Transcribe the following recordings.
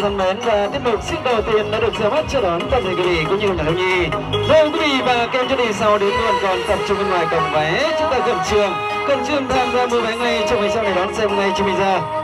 thân mến, và tiết mục xin đầu tiên đã được ra mắt cho đón toàn thể quý vị cũng như là thiếu nhi. vâng quý vị và các em cho đi sau đến luôn còn tập trung bên ngoài cổng vé, chúng ta cầm trường cần trương tham gia mua vé ngay trong ngày sau này đón xem ngay cho bây giờ.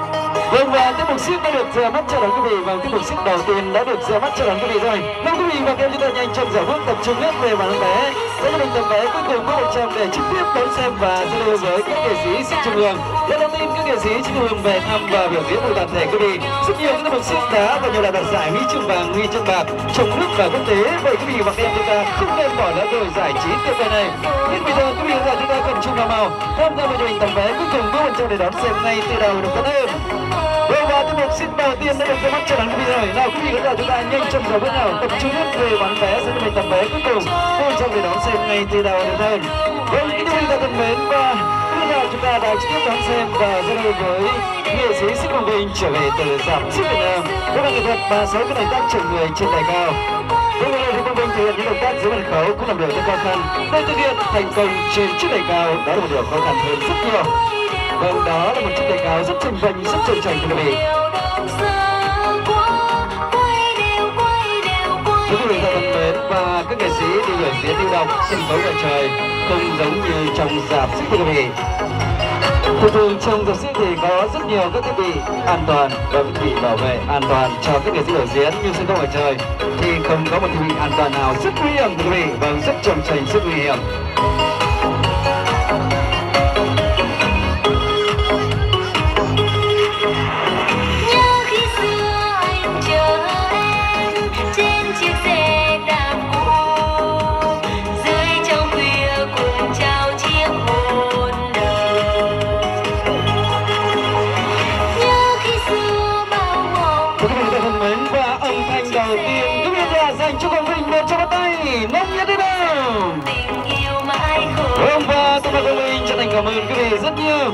Vâng và tiết mục siếc đã được ra mắt cho đón quý vị và tiết mục siếc đầu tiên đã được ra mắt cho đón quý vị rồi. Mong quý vị và các em chúng ta nhanh chóng giải bước tập trung nhất về bản vé. Sẽ cho mình tấm vé cuối cùng có 100 để trực tiếp đón xem và giao lưu với các nghệ sĩ siếc trung ương. Lần thông tin các nghệ sĩ trung ương về thăm và biểu diễn buổi tập thể quý vị. Rất nhiều các tiết mục siếc đá và nhiều là đoạt giải huy chương vàng, huy chương bạc trong nước và quốc tế. Vậy quý vị và các em chúng ta không nên bỏ lỡ cơ hội giải trí tuyệt vời này. Nhưng bây giờ quý vị và chúng ta cần chung vào màu tham gia vào truyền tấm vé cuối cùng có 100 để đón xem ngay từ đầu được tốt hơn. Vâng và tiết mục xin đầu tiên đã được ra mắt trận đấu quý vị rồi. Nào, quý vị khán giả, chúng ta nhanh chân vào bước nào tập trung nhất về bán vé sẽ mình tầm vé cuối cùng. Cô cho về đón xem ngay từ đầu được hơn. Vâng những quý vị thân mến, và bây giờ chúng ta đã trực tiếp đón xem và giao lưu với nghệ sĩ Sĩ Quang Vinh trở về từ giảm sức Việt Nam. Đó là nghệ thuật và sáu cái động tác chở người trên đài cao. Với người thì Quang Vinh thực hiện những động tác dưới sân khấu cũng làm điều rất khó khăn. Đây thực hiện thành công trên chiếc đài cao đó là một điều khó khăn hơn rất nhiều. Vâng, đó là một chiếc đài cao rất trình vinh, rất trân trọng thưa quý vị. Thưa quý vị thân mến và các nghệ sĩ đi biểu diễn lưu động sân khấu ngoài trời không giống như trong dạp xiếc thưa quý vị. Thường thường trong dạp xiếc thì có rất nhiều các thiết bị an toàn và thiết bị bảo vệ an toàn cho các nghệ sĩ biểu diễn như sân khấu ngoài trời thì không có một thiết bị an toàn nào rất nguy hiểm thưa quý vị vâng rất trầm trành rất nguy hiểm đầu tiên quý bây là dành cho Quang Vinh một trong bắt tay Mong nhất đến đâu Hôm qua tôi và tôi Quang Vinh chân thành cảm ơn quý vị rất nhiều.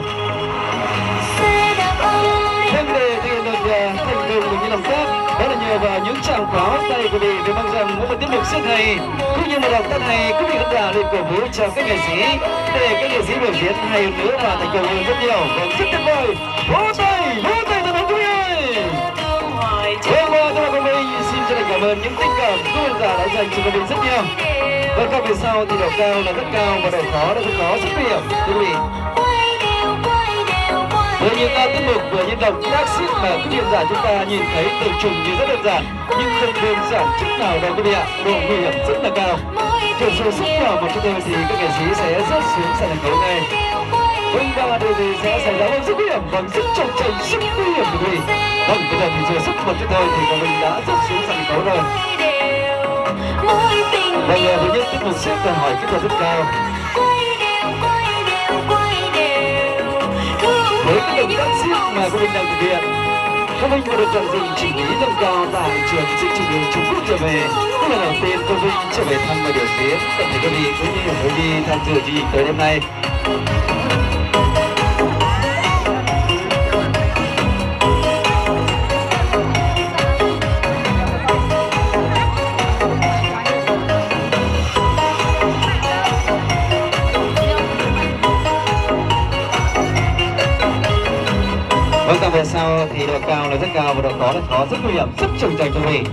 Thêm để thực được à, thành công được như làm tốt đó là nhờ vào những tràng pháo tay của vị để mong rằng mỗi một tiết mục rất hay. Cũng như một động tân này quý vị khán giả lên cổ vũ cho các nghệ sĩ. Để các nghệ sĩ biểu diễn hay hơn nữa và thành công hơn rất nhiều. Vâng rất tuyệt vời. Vỗ tay vỗ tay. Cảm ơn những tình cảm các khán giả đã dành cho mình rất nhiều. Vâng, và các về sau thì độ cao là rất cao và độ khó là rất khó rất nguy hiểm thưa quý vị. Với những uh, tiết mục vừa những động tác xít mà quý vị giả chúng ta nhìn thấy tưởng chừng như rất đơn giản nhưng không đơn giản chút nào đâu quý vị ạ. Độ nguy hiểm rất là cao. Thiểu số sức nhỏ một chút thôi thì các nghệ sĩ sẽ rớt xuống sàn sân khấu ngay vâng và điều gì sẽ xảy ra vâng rất nguy hiểm vâng rất trồng chảy rất nguy hiểm của mình vâng bây giờ thì thừa sức một chút thôi thì bọn mình đã rớt xuống sàn sân khấu rồi. Vâng à, thứ nhất, tiếp những tiết mục siết đòi hỏi kỹ thuật rất cao. Với cái động tác những siết mà cô mình đang thực hiện cô Vinh vừa được tận dụng chỉ lý nâng cao tại trường siếc trung đường Trung Quốc trở về đây là đầu tiên cô Vinh trở về thăm và biểu diễn Cảm thấy quý vị cũng như là đi tham dự chương trình tới đêm nay. Thì độ cao là rất cao và độ khó là khó rất nguy hiểm, rất trầm trọng cho mình.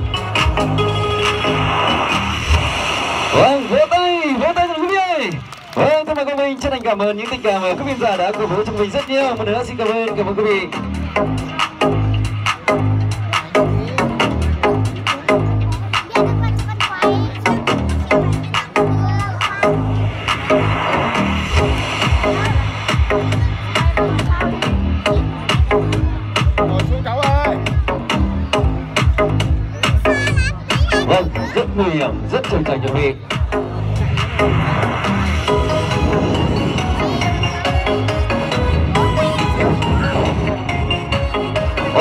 Vâng, vỗ tay, vỗ tay cho quý vị ơi. Vâng, thưa mời người vị chân thành cảm ơn những tình cảm mà quý vị giả đã cổ vũ cho mình rất nhiều. Một lần nữa xin cảm ơn, cảm ơn quý vị.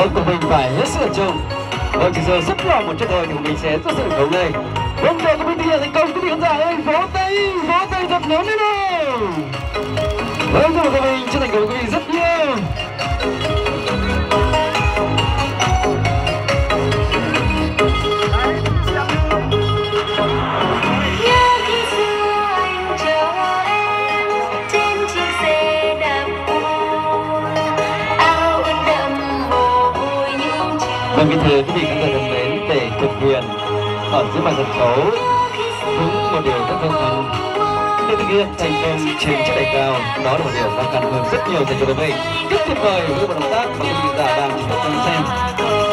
Đấy của mình phải hết sức là chung. Vâng, chỉ giờ rất là một chút thôi thì mình sẽ rất sự khấu ngay. Vâng, rồi của mình thực hiện thành công quý vị khán giả ơi, vỗ tay, vỗ tay thật lớn lên nào. Vâng, rồi của mình chân thành cảm vâng kính thưa quý vị khán giả thân mến, để thực hiện ở dưới màn sân khấu đúng một điều rất khó khăn để thực hiện thành công trên chiếc đài cao, đó là một điều khó khăn hơn rất nhiều dành cho quý vị. Rất tuyệt vời với một động tác mà quý vị giả đang chúng ta cùng xem.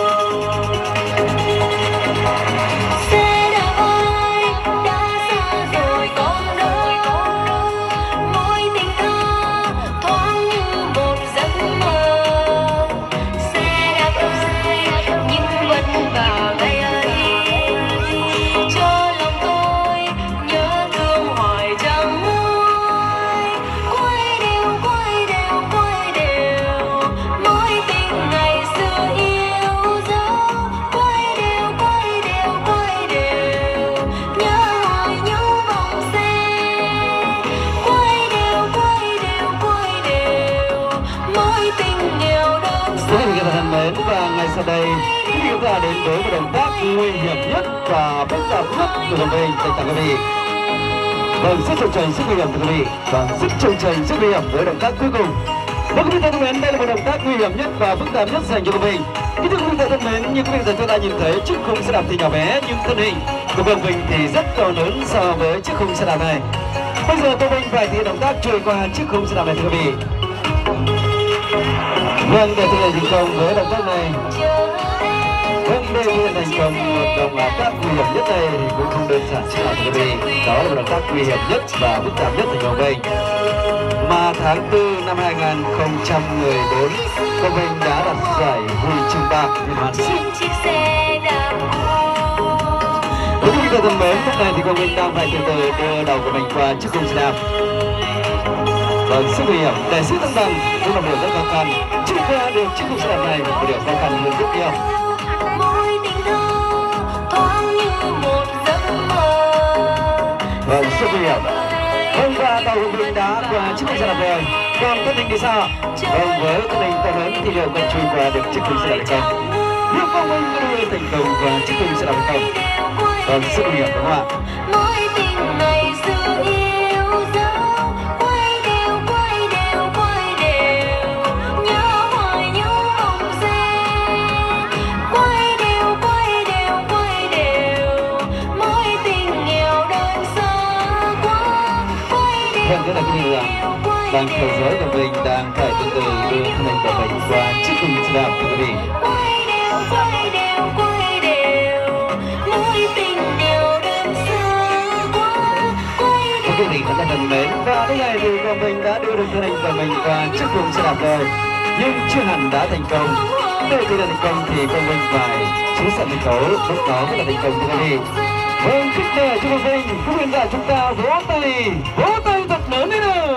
Sau đây chúng ta đến với một động tác nguy hiểm nhất và phức tạp nhất của đồng mình dành tặng quý vị vâng sức trồng chành sức nguy hiểm thưa quý vị và sức trồng chành sức nguy hiểm với động tác cuối cùng Vâng quý vị thân mến, đây là một động tác nguy hiểm nhất và phức tạp nhất dành cho quý vị. Kính thưa quý vị thân mến, như quý vị dành chúng ta nhìn thấy chiếc khung xe đạp thì nhỏ bé nhưng thân hình của Vương Bình thì rất to lớn so với chiếc khung xe đạp này. Bây giờ tôi Vinh phải thi động tác trôi qua chiếc khung xe đạp này thưa quý vị. Vâng, để thực hiện thành công với động tác này, vâng để thực hiện thành công một động tác nguy hiểm nhất này thì cũng không đơn giản chỉ là thưa vị. Đó là một động tác nguy hiểm nhất và phức tạp nhất ở nhóm mình Vinh. Mà tháng 4 năm 2014, Công Vinh đã đạt giải huy chương bạc liên hoan đúng như Quý vị thân mến, lúc này thì Công Vinh đang phải từ từ đưa đầu của mình qua chiếc khung xe đạp. Vâng, sức nguy hiểm để sức tăng bằng cũng là một điều rất khó khăn. Chưa qua được chiếc cục xe đạp này một điều khó khăn hơn rất nhiều. Vâng, sức nguy hiểm. hôm qua tàu Hùng binh đã qua chiếc cục xe đạp rồi. Còn thân hình thì sao? Vâng, với thân hình to lớn thì liệu còn chui qua được chiếc cục xe đạp không? Liệu Công Vinh có đưa thành công và chiếc cục xe đạp không? Vâng, sức nguy hiểm đúng không ạ? Vâng, hơn nữa là cái điều rằng đang theo dõi của mình đang phải từ từ đưa thân hình của mình qua chiếc khung xe đạp thưa quý vị. quý vị khán giả thân mến, và đến ngày thì của mình đã đưa được thân hình của mình qua chiếc mừng xe đạp rồi, nhưng chưa hẳn đã thành công. Để khi đã thành công thì công minh phải chú sẵn sân khấu, lúc đó mới là thành công thưa quý vị. Vâng, chúc mừng chúc mừng quý vị giả chúng ta vỗ tay, vỗ tay lớn đấy nào.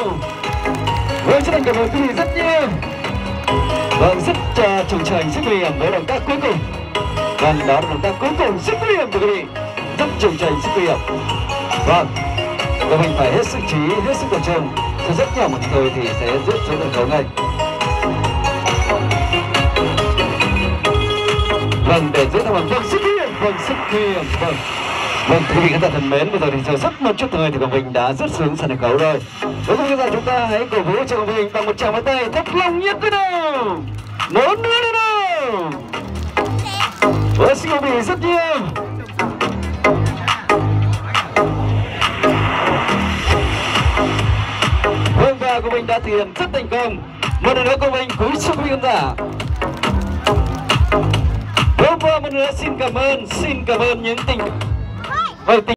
Vâng, chân thành cảm ơn quý vị rất nhiều. Vâng, rất uh, trùng trành, rất nguy hiểm với động tác cuối cùng. Vâng, đó là động tác cuối cùng rất nguy hiểm thưa quý vị. Rất trùng trời rất nguy hiểm. Vâng, và mình phải hết sức trí hết sức tập trung. sẽ rất nhỏ một thôi thì sẽ rút xuống sân khấu ngay. Vâng, để giữ thăng bằng vâng sức nguy hiểm, vâng sức nguy hiểm, vâng. Vâng, quý vị khán giả thân mến, bây giờ thì chờ rất một chút thời thì Quang Vinh đã rút xuống sân khấu rồi. Với cùng vị khán giả chúng ta hãy cổ vũ cho Quang Vinh bằng một tràng vỗ tay thật lòng nhất thế nào. Một nữa nữa nào. Với xin quý vị rất nhiều. Vâng và của mình đã thực hiện rất thành công. Một lần nữa của mình cúi chúc quý khán giả. Vâng và một lần nữa xin cảm ơn, xin cảm ơn những tình Vâng, tình